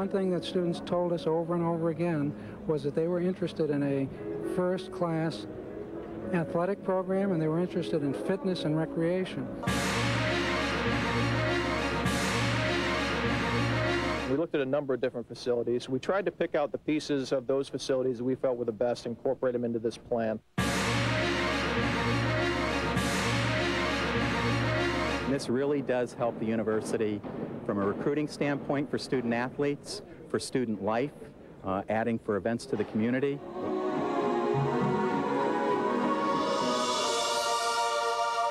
one thing that students told us over and over again was that they were interested in a first-class athletic program and they were interested in fitness and recreation. We looked at a number of different facilities. We tried to pick out the pieces of those facilities that we felt were the best, incorporate them into this plan. This really does help the university from a recruiting standpoint for student athletes, for student life, uh, adding for events to the community.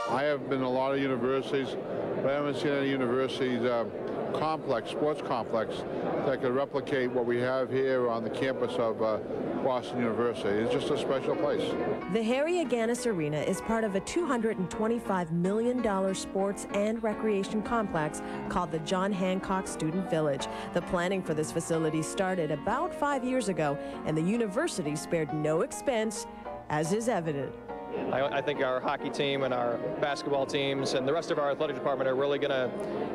I have been to a lot of universities, but I haven't seen any universities uh, complex, sports complex, that could replicate what we have here on the campus of uh, Boston University. It's just a special place. The Harry Agganis Arena is part of a $225 million sports and recreation complex called the John Hancock Student Village. The planning for this facility started about five years ago, and the university spared no expense, as is evident. I, I, think our hockey team and our basketball teams and the rest of our athletic department are really going to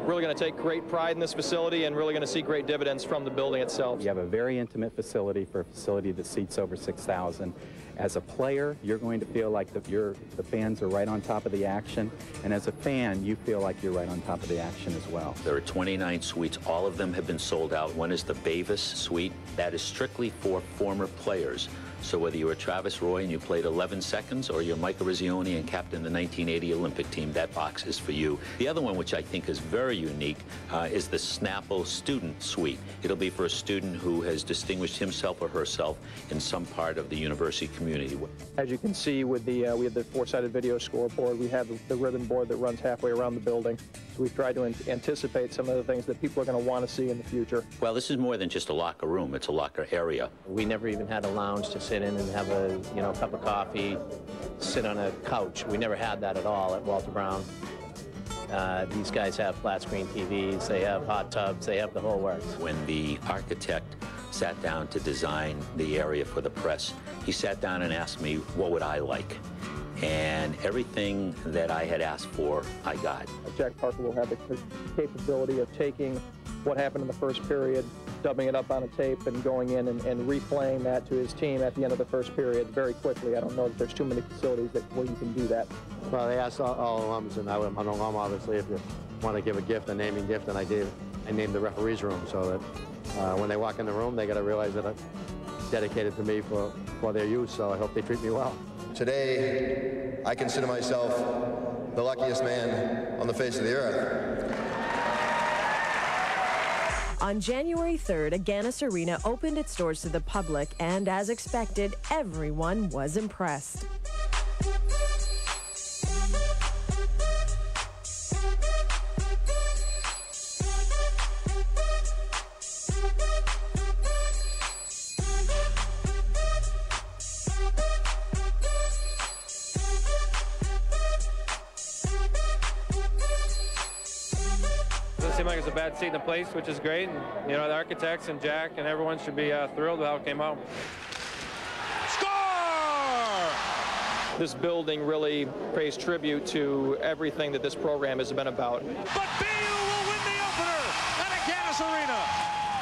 really going to take great pride in this facility and really going to see great dividends from the building itself. You have a very intimate facility for a facility that seats over 6,000. As a player, you're going to feel like the, the fans are right on top of the action, and as a fan, you feel like you're right on top of the action as well. There are 29 suites. All of them have been sold out. One is the Bavis suite. That is strictly for former players. So whether you were Travis Roy and you played 11 seconds or you're Michael Eruzione and captain the 1980 Olympic team, that box is for you. The other one, which I think is very unique, uh, is the Snapple Student Suite. It'll be for a student who has distinguished himself or herself in some part of the university community. As you can see with the, uh, we have the four-sided video scoreboard. We have the ribbon board that runs halfway around the building. So we've tried to anticipate some of the things that people are going to want to see in the future. Well, this is more than just a locker room. It's a locker area. We never even had a lounge to sit sit in and have a you know cup of coffee, sit on a couch. We never had that at all at Walter Brown. Uh, these guys have flat screen TVs, they have hot tubs, they have the whole works. When the architect sat down to design the area for the press, he sat down and asked me, what would I like? And everything that I had asked for, I got. Jack Parker will have the capability of taking what happened in the first period, dubbing it up on a tape and going in and, and replaying that to his team at the end of the first period very quickly. I don't know that there's too many facilities that where you can do that. Well, they asked all, all alums, and I, I'm an alum, obviously, if you want to give a gift, a naming gift, and I gave, I named the referees room so that uh, when they walk in the room, they got to realize that it's dedicated to me for, for their use, so I hope they treat me well. Today, I consider myself the luckiest man on the face of the earth. On January 3rd, Agganis Arena opened its doors to the public, and as expected, everyone was impressed. Seem like it's a bad seat in the place, which is great. And, you know, the architects and Jack and everyone should be uh, thrilled with how it came out. Score! This building really pays tribute to everything that this program has been about. But BU will win the opener at Agganis Arena.